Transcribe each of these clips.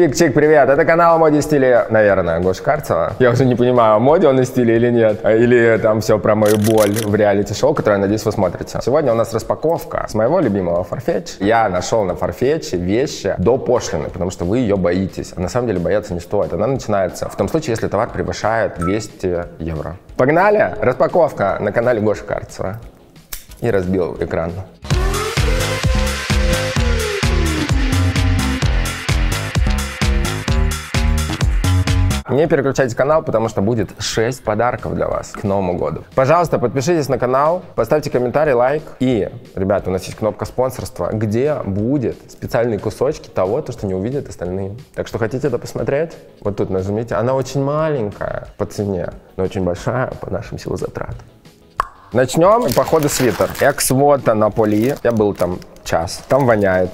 Чик-чик, привет! Это канал о моде и стиле, наверное, Гоша Карцева. Я уже не понимаю, о моде он и стиле или нет. А, или там все про мою боль в реалити-шоу, которое, надеюсь, вы смотрите. Сегодня у нас распаковка с моего любимого Farfetch. Я нашел на Farfetch вещи до пошлины, потому что вы ее боитесь. А на самом деле бояться не стоит. Она начинается в том случае, если товар превышает 200 евро. Погнали! Распаковка на канале Гоша Карцева. И разбил экран. Не переключайте канал, потому что будет 6 подарков для вас к Новому году. Пожалуйста, подпишитесь на канал, поставьте комментарий, лайк. И, ребята, у нас есть кнопка спонсорства, где будет специальные кусочки того, то, что не увидят остальные. Так что хотите это посмотреть? Вот тут нажмите. Она очень маленькая по цене, но очень большая по нашим силозатратам. Начнем. Походу свитер. Экс-вота на поли. Я был там час. Там воняет.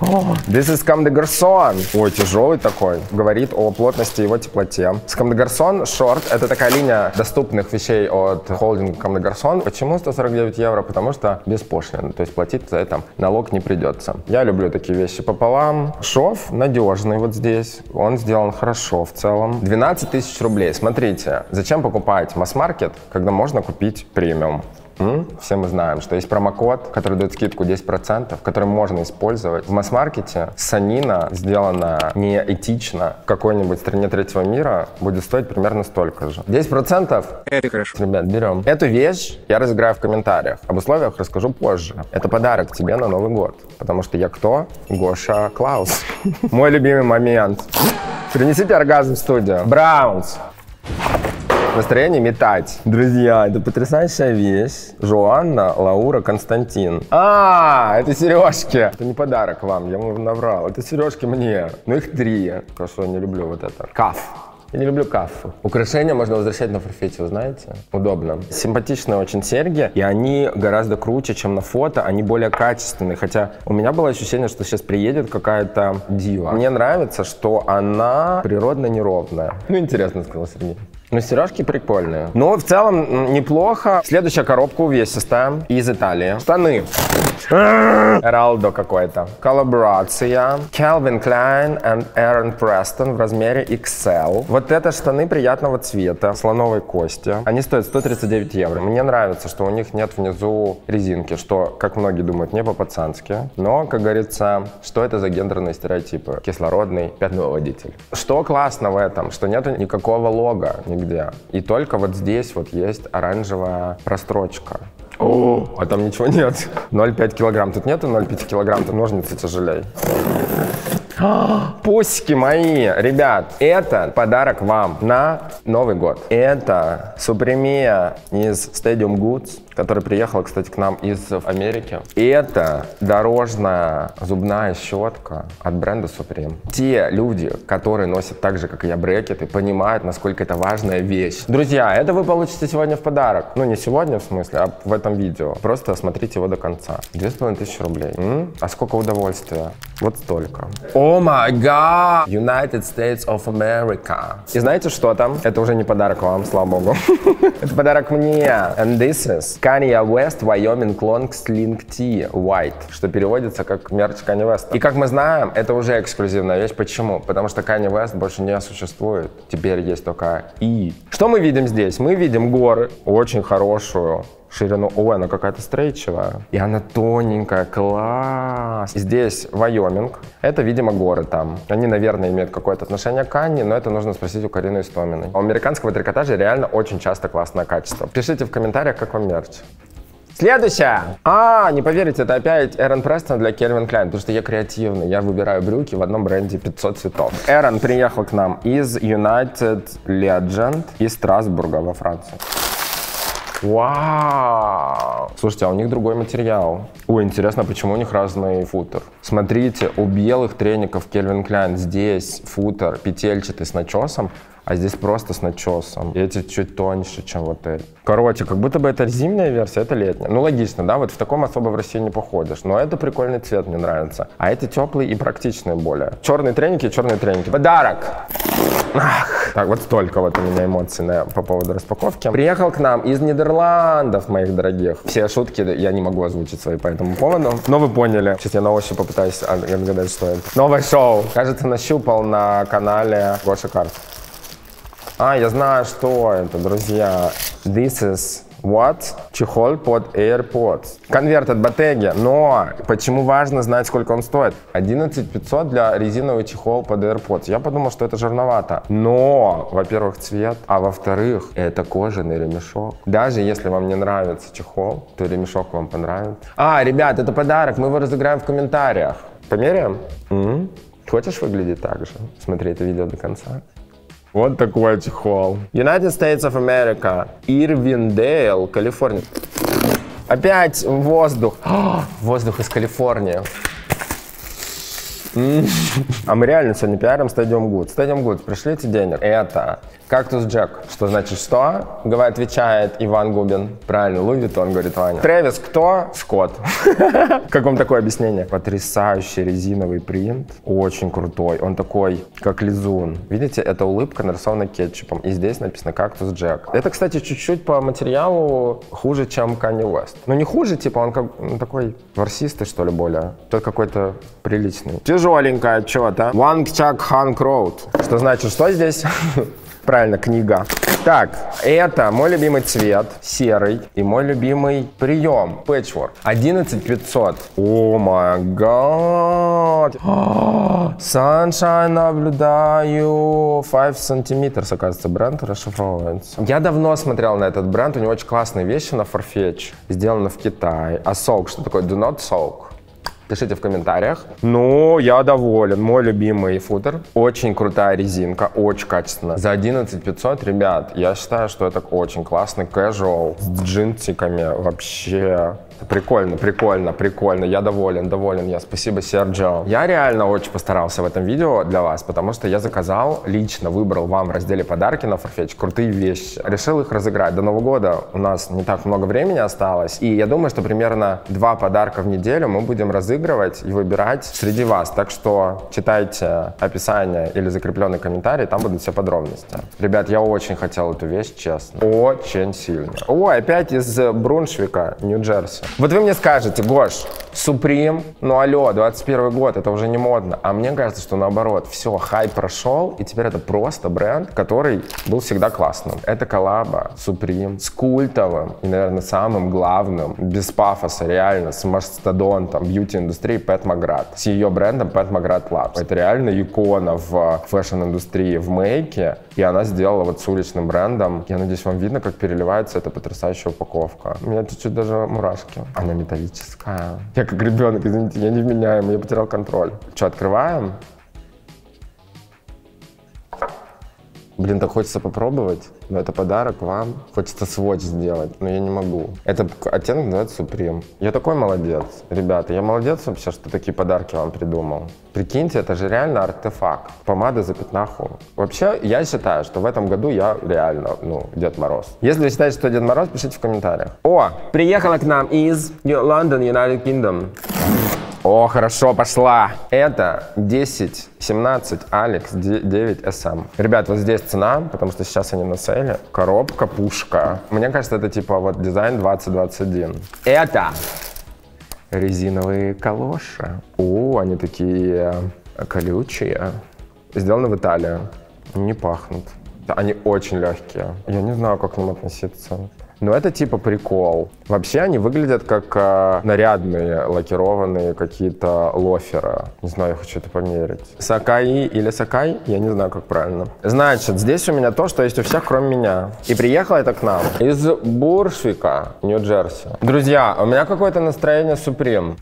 This is Comme des Garçons. Ой, тяжелый такой. Говорит о плотности его теплоте. С Comme des Garçons шорт — это такая линия доступных вещей от холдинга Comme des Garçons. Почему 149 евро? Потому что без пошлины. То есть платить за это налог не придется. Я люблю такие вещи пополам. Шов надежный вот здесь. Он сделан хорошо в целом. 12 тысяч рублей. Смотрите, зачем покупать масс-маркет, когда можно купить премиум? М? Все мы знаем, что есть промокод, который дает скидку 10%, который можно использовать. В масс-маркете санина, сделана неэтично в какой-нибудь стране третьего мира, будет стоить примерно столько же. 10%? Это хорошо. Ребят, берем. Эту вещь я разыграю в комментариях. Об условиях расскажу позже. Это подарок тебе на Новый год. Потому что я кто? Гоша Клаус. Мой любимый момент. Принесите оргазм в студию. Браунс. Настроение метать. Друзья, это потрясающая вещь. Жоанна, Лаура, Константин. А, это сережки. Это не подарок вам, я вам наврал. Это сережки мне. Ну их три. Хорошо, не люблю вот это. Каф. Я не люблю кафу. Украшения можно возвращать на фарфете, вы знаете? Удобно. Симпатичные очень серьги, и они гораздо круче, чем на фото, они более качественные. Хотя у меня было ощущение, что сейчас приедет какая-то дива. Мне нравится, что она природно неровная. Ну, интересно, сказал Сергей. Ну, сережки прикольные. Но в целом неплохо. Следующая коробка увесистая. Из Италии. Штаны. Ралдо какой-то. Коллаборация. Calvin Klein and Aaron Preston в размере XL. Вот это штаны приятного цвета, слоновой кости. Они стоят 139 евро. Мне нравится, что у них нет внизу резинки, что, как многие думают, не по-пацански. Но, как говорится, что это за гендерные стереотипы? Кислородный пятноводитель. Что классно в этом? Что нету никакого лога нигде. И только вот здесь вот есть оранжевая прострочка. О, а там ничего нет. 0,5 килограмм. Тут нету 0,5 килограмм, тут ножницы тяжелее. Пусики мои, ребят, это подарок вам на Новый год. Это супремия из Stadium Goods, который приехал, кстати, к нам из Америки. И это дорожная зубная щетка от бренда Supreme. Те люди, которые носят так же, как и я, брекеты, понимают, насколько это важная вещь. Друзья, это вы получите сегодня в подарок. Ну, не сегодня, в смысле, а в этом видео. Просто смотрите его до конца. Две с половиной тысячи рублей. М? А сколько удовольствия? Вот столько. О май гад! United States of America. И знаете, что там? Это уже не подарок вам, слава богу. Это подарок мне. And this is Kanye West Wyoming Long Sling T White, что переводится как мерч Kanye West. И как мы знаем, это уже эксклюзивная вещь. Почему? Потому что Kanye West больше не существует. Теперь есть только И. Что мы видим здесь? Мы видим горы, очень хорошую ширину. Ой, она какая-то стрейчевая. И она тоненькая, класс. Здесь Вайоминг. Это, видимо, горы там. Они, наверное, имеют какое-то отношение к Канне, но это нужно спросить у Карины Истоминой. У американского трикотажа реально очень часто классное качество. Пишите в комментариях, как вам мерч. Следующая. А, не поверите, это опять Эрон Престон для Кельвин Клайн, потому что я креативный. Я выбираю брюки в одном бренде 500 цветов. Эрон приехал к нам из United Legend из Страсбурга во Франции. Вау! Слушайте, а у них другой материал. Ой, интересно, почему у них разный футер? Смотрите, у белых треников Calvin Klein здесь футер петельчатый с начесом, а здесь просто с начесом. И эти чуть тоньше, чем вот эти. Короче, как будто бы это зимняя версия, это летняя. Ну, логично, да, вот в таком особо в России не походишь. Но это прикольный цвет, мне нравится. А эти теплые и практичные более. Черные треники, черные треники. Подарок! Ах, так, вот столько вот у меня эмоций на, по поводу распаковки. Приехал к нам из Нидерландов, моих дорогих. Все шутки я не могу озвучить свои по этому поводу. Но вы поняли. Сейчас я на ощупь попытаюсь отгадать, что это. Новое шоу. Кажется, нащупал на канале Гоша Карт. А, я знаю, что это, друзья. This is What? Чехол под AirPods. Конверт от Bottega. Но почему важно знать, сколько он стоит? 11 500 для резиновый чехол под AirPods. Я подумал, что это жирновато. Но, во-первых, цвет, а во-вторых, это кожаный ремешок. Даже если вам не нравится чехол, то ремешок вам понравится. А, ребят, это подарок, мы его разыграем в комментариях. Померяем? Хочешь выглядеть так же? Смотри это видео до конца. Вот такой чехол. United States of America. Ирвиндейл, Калифорния. Опять воздух. О, воздух из Калифорнии. А мы реально сегодня пиарим Stadium Goods. Stadium Goods, пришлите денег. Это Cactus Jack. Что значит что? Говорит, отвечает Иван Губин. Правильно, Louis Vuitton, говорит Ваня. Трэвис кто? Скотт. Как вам такое объяснение? Потрясающий резиновый принт. Очень крутой. Он такой, как лизун. Видите, эта улыбка нарисована кетчупом. И здесь написано Кактус Джек. Это, кстати, чуть-чуть по материалу хуже, чем Kanye West. Но не хуже, типа он как ну, такой ворсистый, что ли, более. Тот какой-то приличный. Тяжеленькая что-то. Wang Chak Han Road. Что значит, что здесь? Правильно, книга. Так, это мой любимый цвет, серый, и мой любимый прием, пэтчворк. 11500. О май гад. Sunshine наблюдаю. 5 сантиметров, оказывается, бренд расшифровывается. Я давно смотрел на этот бренд, у него очень классные вещи на Farfetch, сделаны в Китае. А soak, что такое? Do not soak. Пишите в комментариях. Ну, я доволен. Мой любимый футер. Очень крутая резинка, очень качественно. За 11 500, ребят, я считаю, что это очень классный casual с джинсиками. Вообще Прикольно, прикольно, прикольно. Я доволен, доволен я. Спасибо, Серджио. Я реально очень постарался в этом видео для вас, потому что я заказал, лично выбрал вам в разделе подарки на Farfetch крутые вещи. Решил их разыграть. До Нового года у нас не так много времени осталось. И я думаю, что примерно два подарка в неделю мы будем разыгрывать и выбирать среди вас. Так что читайте описание или закрепленный комментарий, там будут все подробности. Ребят, я очень хотел эту вещь, честно. Очень сильно. Ой, опять из Бруншвика, Нью-Джерси. Вот вы мне скажете, Гош, Supreme, ну алло, 21 год, это уже не модно. А мне кажется, что наоборот, все, хайп прошел, и теперь это просто бренд, который был всегда классным. Это коллаба Supreme с культовым и, наверное, самым главным, без пафоса, реально, с мастодонтом бьюти-индустрии Пэт Макграт. С ее брендом Pat McGrath Labs. Это реально икона в фэшн-индустрии, в мейке, и она сделала вот с уличным брендом. Я надеюсь, вам видно, как переливается эта потрясающая упаковка. У меня чуть-чуть даже мурашки. Она металлическая. Я как ребенок, извините, я не вменяем, я потерял контроль. Что, открываем? Блин, так хочется попробовать, но это подарок вам. Хочется сводч сделать, но я не могу. Это оттенок называется Supreme. Я такой молодец. Ребята, я молодец вообще, что такие подарки вам придумал. Прикиньте, это же реально артефакт. Помада за пятнаху. Вообще, я считаю, что в этом году я реально, ну, Дед Мороз. Если вы считаете, что Дед Мороз, пишите в комментариях. О, приехала к нам из London, United Kingdom. О, хорошо, пошла. Это 10, 17, Алекс, 9 SM. Ребят, вот здесь цена, потому что сейчас они на сейле. Коробка, пушка. Мне кажется, это типа вот дизайн 2021. Это резиновые калоши. О, они такие колючие. Сделаны в Италии. Не пахнут. Они очень легкие. Я не знаю, как к ним относиться. Но это типа прикол. Вообще они выглядят как э, нарядные, лакированные какие-то лоферы. Не знаю, я хочу это померить. Сакаи или Сакай, я не знаю, как правильно. Значит, здесь у меня то, что есть у всех, кроме меня. И приехало это к нам из Буршвика, Нью-Джерси. Друзья, у меня какое-то настроение Суприм.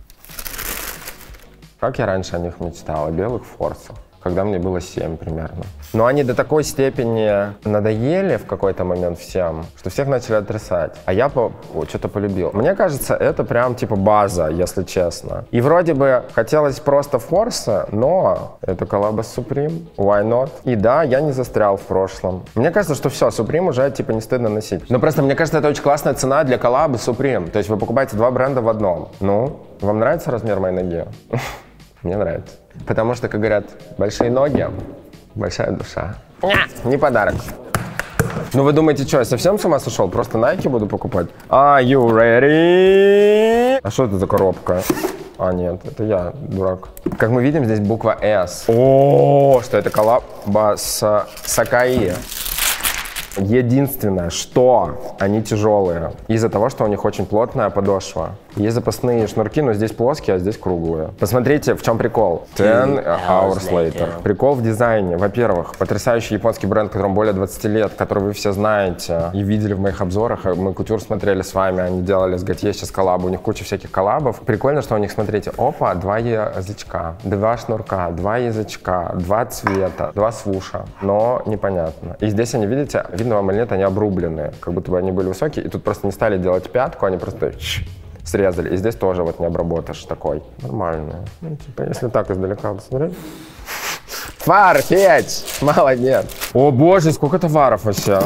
Как я раньше о них мечтал, о белых форсах когда мне было 7 примерно. Но они до такой степени надоели в какой-то момент всем, что всех начали отрицать. А я по, что-то полюбил. Мне кажется, это прям типа база, если честно. И вроде бы хотелось просто форса, но это коллаба с Supreme. Why not? И да, я не застрял в прошлом. Мне кажется, что все, Supreme уже типа не стыдно носить. Но просто мне кажется, это очень классная цена для коллабы Supreme. То есть вы покупаете два бренда в одном. Ну, вам нравится размер моей ноги? Мне нравится. Потому что, как говорят, большие ноги, большая душа. Не подарок. Ну вы думаете, что, я совсем с ума сошел? Просто Nike буду покупать? Are you ready? А что это за коробка? А, нет, это я, дурак. Как мы видим, здесь буква S. О, что это коллаба с Сакаи. Единственное, что они тяжелые из-за того, что у них очень плотная подошва. Есть запасные шнурки, но здесь плоские, а здесь круглые. Посмотрите, в чем прикол. Ten hours later. Прикол в дизайне. Во-первых, потрясающий японский бренд, которому более 20 лет, который вы все знаете и видели в моих обзорах. Мы кутюр смотрели с вами, они делали с Готье сейчас коллабы, у них куча всяких коллабов. Прикольно, что у них, смотрите, опа, два язычка, два шнурка, два язычка, два цвета, два свуша, но непонятно. И здесь они, видите, видно вам или нет, они обрубленные, как будто бы они были высокие, и тут просто не стали делать пятку, они просто срезали. И здесь тоже вот не обработаешь такой. Нормально. Ну, типа, если так издалека посмотреть. Фарфетч! Молодец! О боже, сколько товаров вообще!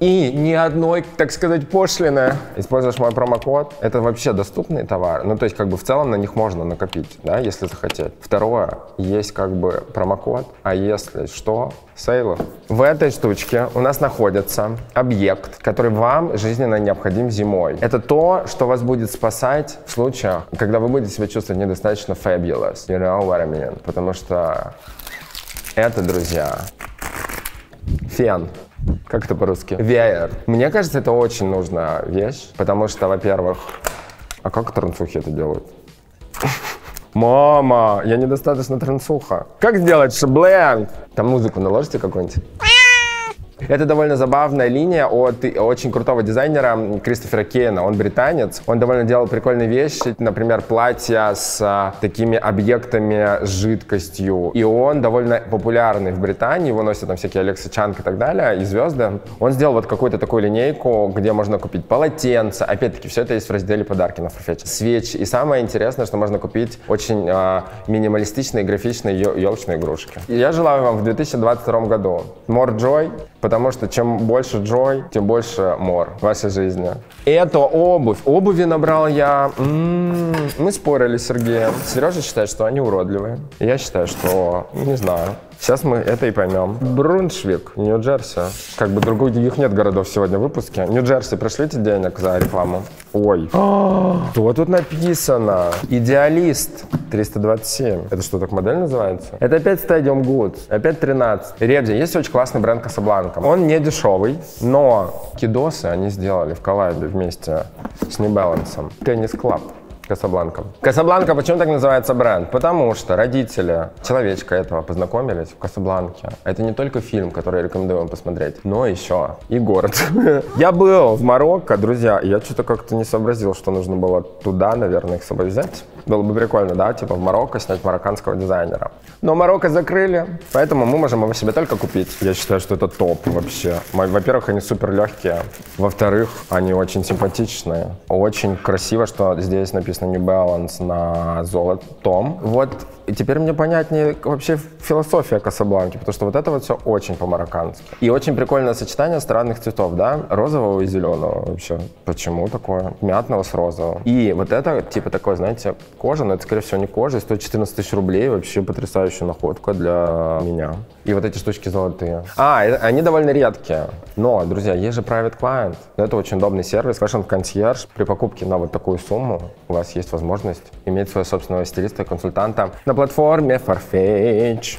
И ни одной, так сказать, пошлины. Используешь мой промокод. Это вообще доступный товар. Ну, то есть, как бы в целом на них можно накопить, да, если захотеть. Второе, есть как бы промокод, а если что, сейлов. В этой штучке у нас находится объект, который вам жизненно необходим зимой. Это то, что вас будет спасать в случаях, когда вы будете себя чувствовать недостаточно fabulous. You know what I mean? Потому что это, друзья, фен. Как это по-русски? Веер. Мне кажется, это очень нужная вещь, потому что, во-первых, а как трансухи это делают? Мама, я недостаточно трансуха. Как сделать шабленд? Там музыку наложите какую-нибудь? Это довольно забавная линия от очень крутого дизайнера Кристофера Кейна. Он британец. Он довольно делал прикольные вещи, например, платья с а, такими объектами с жидкостью. И он довольно популярный в Британии. Его носят там всякие Алекса Чанг и так далее, и звезды. Он сделал вот какую-то такую линейку, где можно купить полотенце. Опять-таки, все это есть в разделе подарки на Farfetch. Свечи. И самое интересное, что можно купить очень э, минималистичные графичные елочные игрушки. И я желаю вам в 2022 году more joy, Потому что чем больше joy, тем больше мор в вашей жизни. Это обувь. Обуви набрал я... М-м-м. Мы спорили с Сергеем. Сережа считает, что они уродливые. Я считаю, что... Не знаю. Сейчас мы это и поймем. Бруншвик, Нью-Джерси. Как бы других нет городов сегодня в выпуске. Нью-Джерси, пришлите денег за рекламу. Ой. Что тут написано? Идеалист 327. Это что, так модель называется? Это опять Stadium Goods. Опять 13. Реди. Есть очень классный бренд Casablanca. Он не дешевый, но кидосы они сделали в коллабе вместе с Balance. Tennis Club. Касабланка. Касабланка почему так называется бренд? Потому что родители человечка этого познакомились в Касабланке. Это не только фильм, который рекомендую вам посмотреть, но еще и город. Я был в Марокко, друзья, я что-то как-то не сообразил, что нужно было туда, наверное, их с собой взять. Было бы прикольно, да, типа в Марокко снять марокканского дизайнера. Но Марокко закрыли, поэтому мы можем его себе только купить. Я считаю, что это топ вообще. Во-первых, они супер легкие. Во-вторых, они очень симпатичные. Очень красиво, что здесь написано New Balance на золотом. Вот и теперь мне понятнее вообще философия Касабланки, потому что вот это вот все очень по-мароккански. И очень прикольное сочетание странных цветов, да, розового и зеленого вообще. Почему такое? Мятного с розовым. И вот это, типа такое, знаете, кожа, но это, скорее всего, не кожа, стоит 14 тысяч рублей, вообще потрясающая находка для меня. И вот эти штучки золотые. А, они довольно редкие. Но, друзья, есть же Private Client. Это очень удобный сервис. Fashion Concierge. При покупке на вот такую сумму у вас есть возможность иметь своего собственного стилиста и консультанта на платформе Farfetch.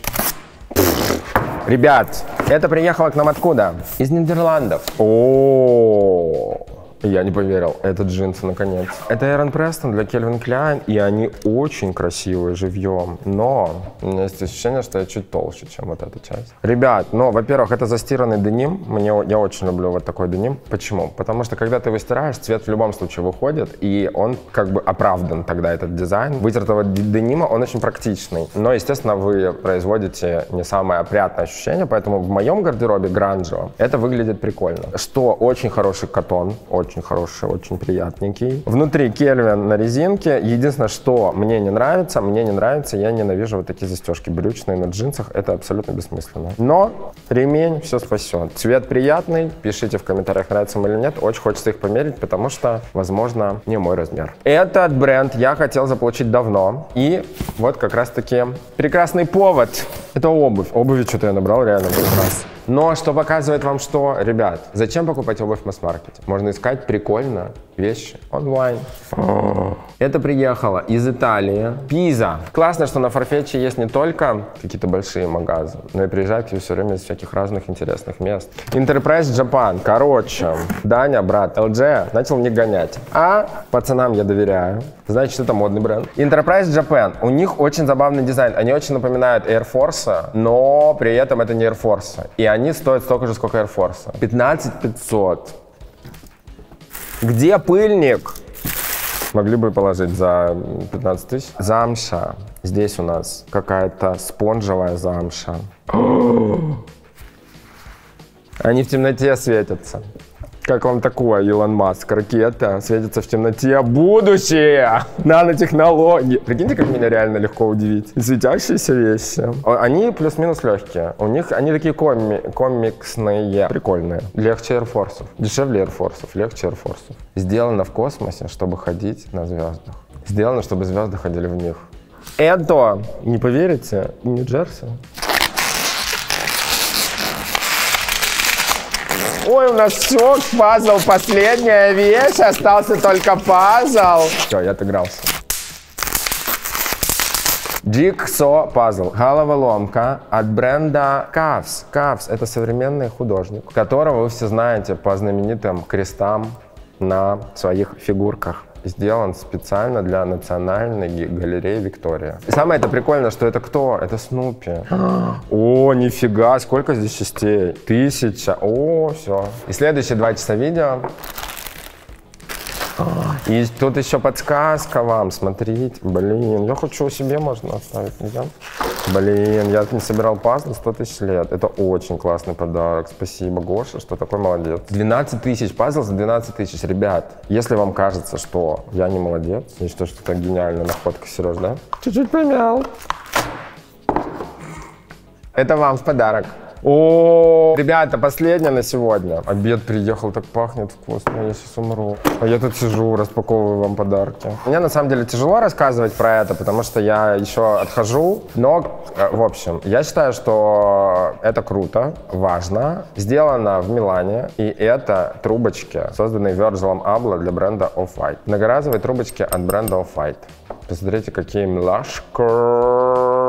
Ребят, это приехало к нам откуда? Из Нидерландов. О, я не поверил. Это джинсы, наконец. Это Эрон Престон для Кельвин Кляйн, и они очень красивые живьем. Но у меня есть ощущение, что я чуть толще, чем вот эта часть. Ребят, ну, во-первых, это застиранный деним. Мне, я очень люблю вот такой деним. Почему? Потому что, когда ты его стираешь, цвет в любом случае выходит, и он как бы оправдан тогда, этот дизайн. Вытертого денима, он очень практичный. Но, естественно, вы производите не самое опрятное ощущение, поэтому в моем гардеробе гранжево это выглядит прикольно. Что очень хороший катон, очень очень хороший, очень приятненький. Внутри Кельвин на резинке. Единственное, что мне не нравится, мне не нравится, я ненавижу вот такие застежки брючные на джинсах. Это абсолютно бессмысленно. Но ремень все спасет. Цвет приятный. Пишите в комментариях, нравится им или нет. Очень хочется их померить, потому что, возможно, не мой размер. Этот бренд я хотел заполучить давно. И вот как раз-таки прекрасный повод. Это обувь. Обуви что-то я набрал реально раз. Но что показывает вам что, ребят, зачем покупать обувь в масс-маркете? Можно искать прикольно вещи онлайн. Это приехало из Италии. Пиза. Классно, что на Farfetch есть не только какие-то большие магазы, но и приезжают все время из всяких разных интересных мест. Enterprise Japan. Короче, Даня, брат, LG начал не гонять. А пацанам я доверяю. Значит, это модный бренд. Enterprise Japan. У них очень забавный дизайн. Они очень напоминают Air Force, но при этом это не Air Force. И они стоят столько же, сколько Air Force. 15 500. Где пыльник? Могли бы положить за 15 тысяч. Замша. Здесь у нас какая-то спонжевая замша. Они в темноте светятся. Как вам такое, Илон Маск? Ракета светится в темноте. Будущее! Нанотехнологии. Прикиньте, как меня реально легко удивить. Светящиеся вещи. Они плюс-минус легкие. У них, они такие коми комиксные, прикольные. Легче Air Force. Дешевле Air Force, легче Air Force. Сделано в космосе, чтобы ходить на звездах. Сделано, чтобы звезды ходили в них. Это, не поверите, Нью-Джерси. Ой, у нас все, пазл, последняя вещь, остался только пазл. Все, я отыгрался. Jigsaw пазл. Головоломка от бренда Кавс. Кавс — это современный художник, которого вы все знаете по знаменитым крестам на своих фигурках сделан специально для национальной галереи Виктория. И самое это прикольно, что это кто? Это Снупи. О, нифига, сколько здесь частей? Тысяча. О, все. И следующие два часа видео и тут еще подсказка вам, смотрите. Блин, я хочу себе можно оставить, нельзя? Блин, я не собирал пазлы 100 тысяч лет. Это очень классный подарок. Спасибо, Гоша, что такой молодец. 12 тысяч пазл за 12 тысяч. Ребят, если вам кажется, что я не молодец, и что что так гениальная находка, Сереж, да? Чуть-чуть помял. Это вам в подарок. О, ребята, последнее на сегодня. Обед приехал, так пахнет вкусно, я сейчас умру. А я тут сижу, распаковываю вам подарки. Мне на самом деле тяжело рассказывать про это, потому что я еще отхожу. Но, э, в общем, я считаю, что это круто, важно. Сделано в Милане, и это трубочки, созданные Virgil Abloh для бренда Off-White. Многоразовые трубочки от бренда Off-White. Посмотрите, какие милашка.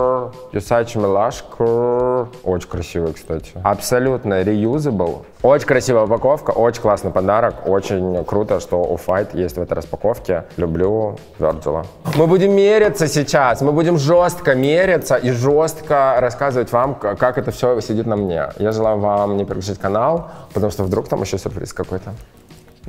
Юсачи милашка. Очень красивые, кстати. Абсолютно reusable. Очень красивая упаковка, очень классный подарок. Очень круто, что у Fight есть в этой распаковке. Люблю Virgil. Мы будем мериться сейчас. Мы будем жестко мериться и жестко рассказывать вам, как это все сидит на мне. Я желаю вам не переключить канал, потому что вдруг там еще сюрприз какой-то.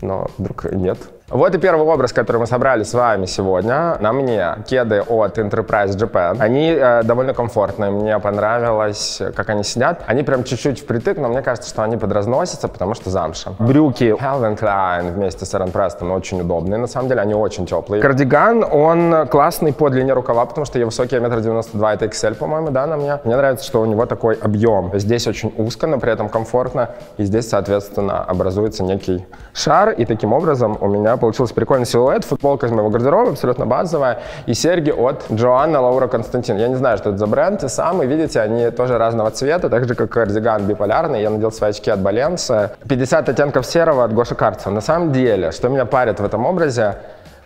Но вдруг нет. Вот и первый образ, который мы собрали с вами сегодня. На мне кеды от Enterprise Japan. Они э, довольно комфортные. Мне понравилось, как они сидят. Они прям чуть-чуть впритык, но мне кажется, что они подразносятся, потому что замша. Брюки Calvin Klein вместе с Aaron Preston очень удобные. На самом деле они очень теплые. Кардиган, он классный по длине рукава, потому что я высокий, метр девяносто два, это XL, по-моему, да, на мне. Мне нравится, что у него такой объем. Здесь очень узко, но при этом комфортно. И здесь, соответственно, образуется некий шар. И таким образом у меня получился прикольный силуэт, футболка из моего гардероба, абсолютно базовая, и серьги от Джоанна Лаура Константин. Я не знаю, что это за бренд, те самые, видите, они тоже разного цвета, так же, как кардиган биполярный. Я надел свои очки от Баленса. 50 оттенков серого от Гоши Карцева. На самом деле, что меня парит в этом образе,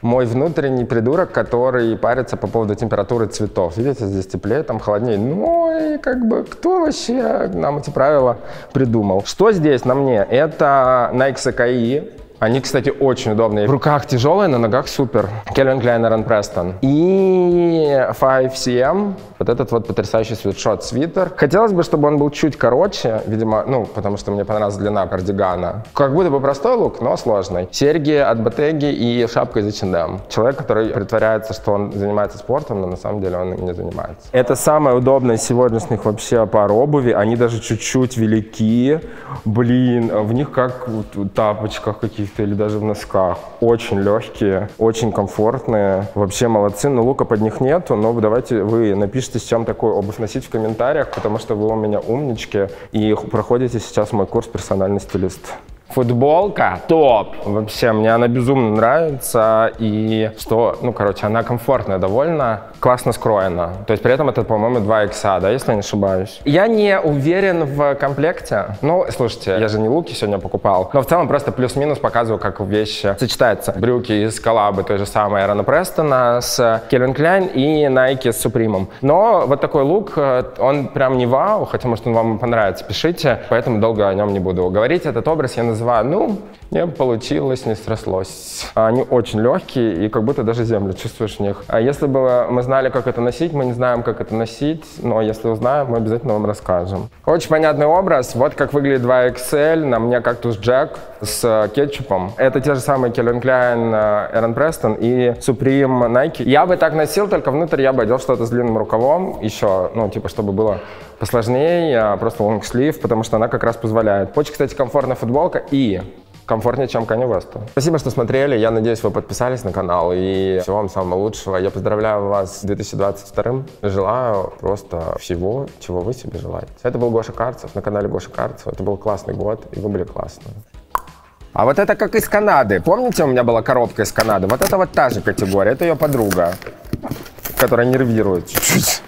мой внутренний придурок, который парится по поводу температуры цветов. Видите, здесь теплее, там холоднее. Ну и как бы кто вообще нам эти правила придумал? Что здесь на мне? Это Nike SKI они, кстати, очень удобные. В руках тяжелые, на ногах супер. Calvin Klein Aaron Preston. И 5CM, вот этот вот потрясающий свитшот, свитер. Хотелось бы, чтобы он был чуть короче, видимо, ну, потому что мне понравилась длина кардигана. Как будто бы простой лук, но сложный. Серьги от Bottega и шапка из H&M. Человек, который притворяется, что он занимается спортом, но на самом деле он не занимается. Это самая удобная из сегодняшних вообще пар обуви. Они даже чуть-чуть велики. Блин, в них как в тапочках каких каких-то или даже в носках. Очень легкие, очень комфортные. Вообще молодцы, но лука под них нету. Но давайте вы напишите, с чем такую обувь носить в комментариях, потому что вы у меня умнички и проходите сейчас мой курс «Персональный стилист». Футболка топ. Вообще, мне она безумно нравится. И что, ну, короче, она комфортная довольно, классно скроена. То есть при этом это, по-моему, 2 икса, да, если я не ошибаюсь. Я не уверен в комплекте. Ну, слушайте, я же не луки сегодня покупал. Но в целом просто плюс-минус показываю, как вещи сочетаются. Брюки из коллабы той же самой Эрона Престона с Кельвин Кляйн и Nike с Супримом. Но вот такой лук, э, он прям не вау, хотя, может, он вам понравится, пишите. Поэтому долго о нем не буду говорить. Этот образ я называю, ну, не получилось, не срослось. Они очень легкие и как будто даже землю чувствуешь в них. А если бы мы знали, как это носить, мы не знаем, как это носить, но если узнаем, мы обязательно вам расскажем. Очень понятный образ. Вот как выглядит 2XL. На мне кактус Джек с кетчупом. Это те же самые Calvin Klein, Эрон Престон и Supreme Nike. Я бы так носил, только внутрь я бы одел что-то с длинным рукавом еще, ну, типа, чтобы было посложнее, а просто лонгслив, потому что она как раз позволяет. Очень, кстати, комфортная футболка и комфортнее, чем Kanye West. Спасибо, что смотрели. Я надеюсь, вы подписались на канал. И всего вам самого лучшего. Я поздравляю вас с 2022. Желаю просто всего, чего вы себе желаете. Это был Гоша Карцев на канале Гоша Карцев. Это был классный год, и вы были классные. А вот это как из Канады. Помните, у меня была коробка из Канады? Вот это вот та же категория. Это ее подруга, которая нервирует чуть-чуть.